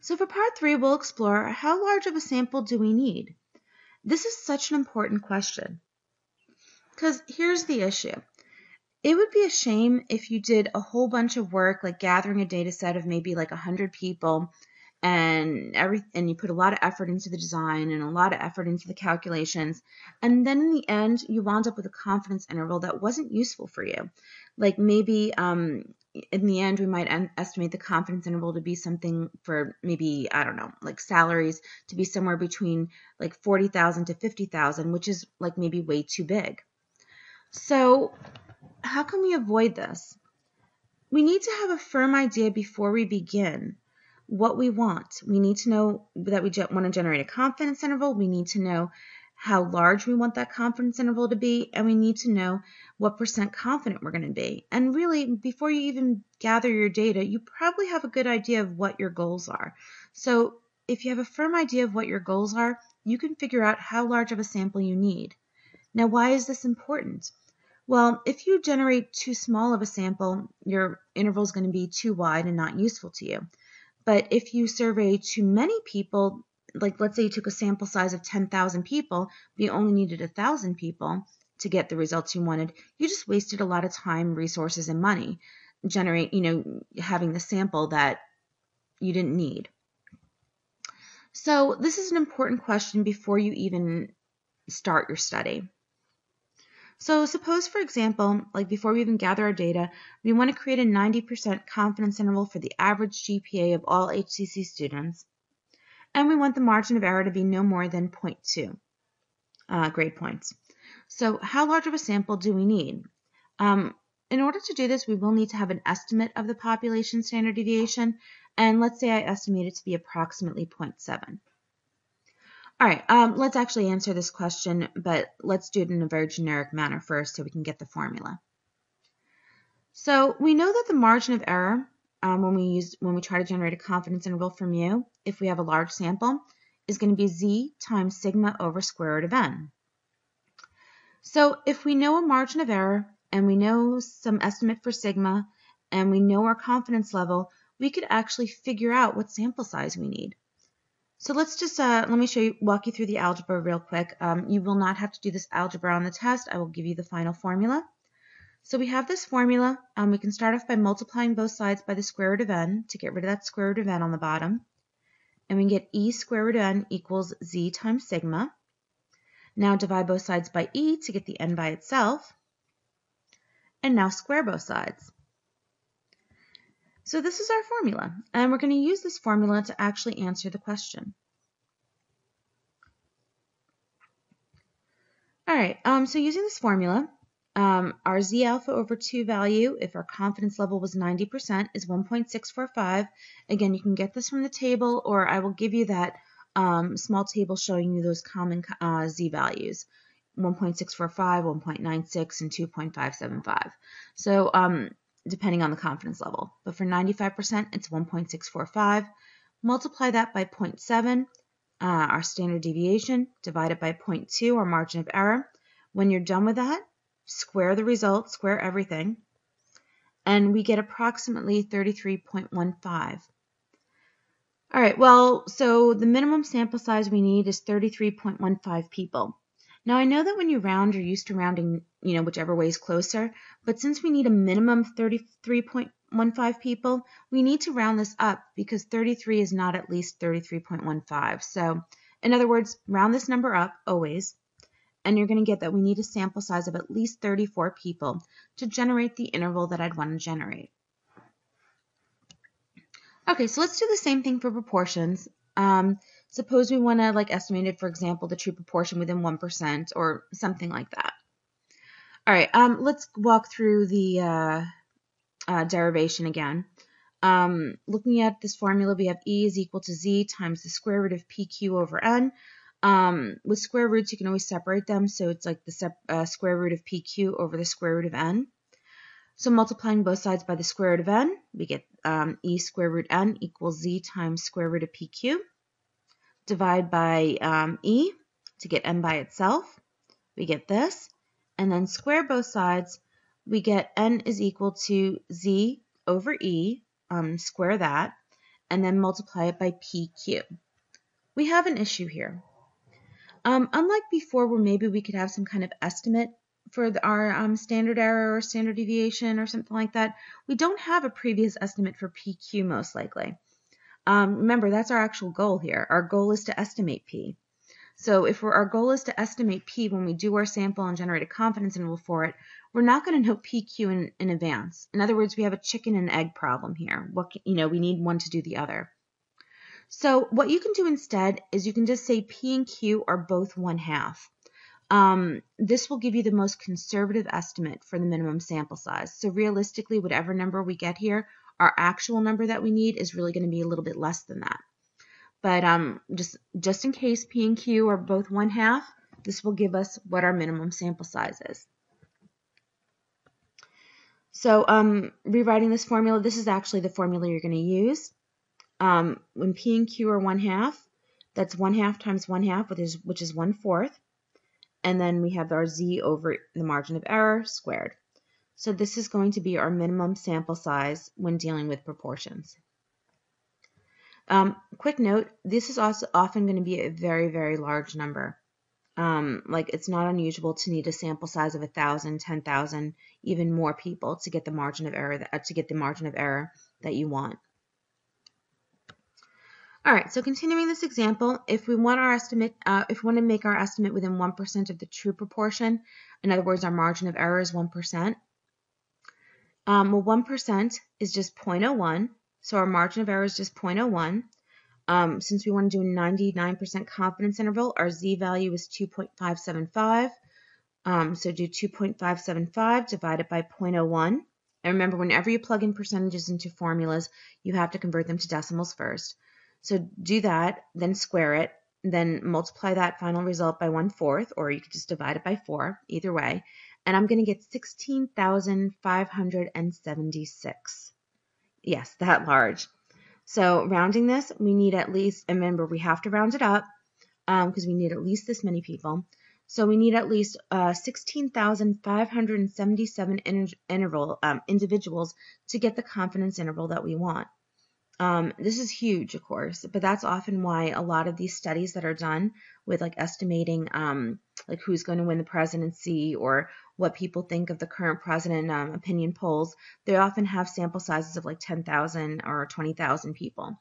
So for part three, we'll explore how large of a sample do we need? This is such an important question. Because here's the issue. It would be a shame if you did a whole bunch of work, like gathering a data set of maybe like 100 people, and every and you put a lot of effort into the design and a lot of effort into the calculations and then in the end you wound up with a confidence interval that wasn't useful for you like maybe um, in the end we might estimate the confidence interval to be something for maybe i don't know like salaries to be somewhere between like 40,000 to 50,000 which is like maybe way too big so how can we avoid this we need to have a firm idea before we begin what we want. We need to know that we want to generate a confidence interval. We need to know how large we want that confidence interval to be, and we need to know what percent confident we're going to be. And really, before you even gather your data, you probably have a good idea of what your goals are. So if you have a firm idea of what your goals are, you can figure out how large of a sample you need. Now, why is this important? Well, if you generate too small of a sample, your interval is going to be too wide and not useful to you. But if you survey too many people, like let's say you took a sample size of 10,000 people, but you only needed 1,000 people to get the results you wanted, you just wasted a lot of time, resources, and money generate, you know, having the sample that you didn't need. So this is an important question before you even start your study. So suppose, for example, like before we even gather our data, we want to create a 90% confidence interval for the average GPA of all HCC students, and we want the margin of error to be no more than 0.2 uh, grade points. So how large of a sample do we need? Um, in order to do this, we will need to have an estimate of the population standard deviation, and let's say I estimate it to be approximately 0.7. All right, um, let's actually answer this question, but let's do it in a very generic manner first so we can get the formula. So we know that the margin of error um, when we use when we try to generate a confidence interval from mu, if we have a large sample, is going to be z times sigma over square root of n. So if we know a margin of error and we know some estimate for sigma and we know our confidence level, we could actually figure out what sample size we need. So let's just, uh, let me show you, walk you through the algebra real quick. Um, you will not have to do this algebra on the test. I will give you the final formula. So we have this formula. Um, we can start off by multiplying both sides by the square root of n to get rid of that square root of n on the bottom. And we get e square root of n equals z times sigma. Now divide both sides by e to get the n by itself. And now square both sides. So this is our formula, and we're going to use this formula to actually answer the question. All right, um, so using this formula, um, our z alpha over 2 value, if our confidence level was 90%, is 1.645. Again, you can get this from the table, or I will give you that um, small table showing you those common uh, z values. 1.645, 1.96, and 2.575. So um, depending on the confidence level. But for 95%, it's 1.645. Multiply that by 0.7, uh, our standard deviation, divide it by 0.2, our margin of error. When you're done with that, square the result, square everything, and we get approximately 33.15. All right, well, so the minimum sample size we need is 33.15 people. Now I know that when you round, you're used to rounding, you know, whichever way is closer, but since we need a minimum of 33.15 people, we need to round this up because 33 is not at least 33.15. So in other words, round this number up always, and you're going to get that we need a sample size of at least 34 people to generate the interval that I'd want to generate. Okay, so let's do the same thing for proportions. Um, Suppose we want to like estimate for example, the true proportion within 1% or something like that. All right, um, let's walk through the uh, uh, derivation again. Um, looking at this formula, we have E is equal to Z times the square root of PQ over N. Um, with square roots, you can always separate them, so it's like the uh, square root of PQ over the square root of N. So multiplying both sides by the square root of N, we get um, E square root N equals Z times square root of PQ divide by um, e to get n by itself. We get this. And then square both sides. We get n is equal to z over e, um, square that. and then multiply it by PQ. We have an issue here. Um, unlike before where maybe we could have some kind of estimate for the, our um, standard error or standard deviation or something like that, we don't have a previous estimate for PQ most likely. Um, remember, that's our actual goal here. Our goal is to estimate P. So if our goal is to estimate P when we do our sample and generate a confidence interval for it, we're not going to know PQ in, in advance. In other words, we have a chicken and egg problem here. What you know, we need one to do the other. So what you can do instead is you can just say P and Q are both one half. Um, this will give you the most conservative estimate for the minimum sample size. So realistically, whatever number we get here, our actual number that we need is really going to be a little bit less than that. But um, just, just in case P and Q are both one half, this will give us what our minimum sample size is. So um, rewriting this formula, this is actually the formula you're going to use. Um, when P and Q are one half, that's one half times one half, which is, which is one fourth. And then we have our Z over the margin of error squared. So this is going to be our minimum sample size when dealing with proportions. Um, quick note, this is also often going to be a very, very large number. Um, like it's not unusual to need a sample size of 1,000, 10,000, even more people to get the margin of error that, to get the margin of error that you want. All right, so continuing this example, if we want our estimate, uh, if we want to make our estimate within 1% of the true proportion, in other words, our margin of error is 1%, um, well, 1% is just 0.01, so our margin of error is just 0.01. Um, since we want to do a 99% confidence interval, our z value is 2.575. Um, so do 2.575 divided by 0.01. And remember, whenever you plug in percentages into formulas, you have to convert them to decimals first. So do that, then square it, then multiply that final result by one fourth, or you could just divide it by four, either way and I'm going to get 16,576. Yes, that large. So rounding this, we need at least, remember we have to round it up because um, we need at least this many people. So we need at least uh, 16,577 interval um, individuals to get the confidence interval that we want. Um, this is huge, of course, but that's often why a lot of these studies that are done with like estimating um, like who's going to win the presidency or what people think of the current president um, opinion polls, they often have sample sizes of like 10,000 or 20,000 people.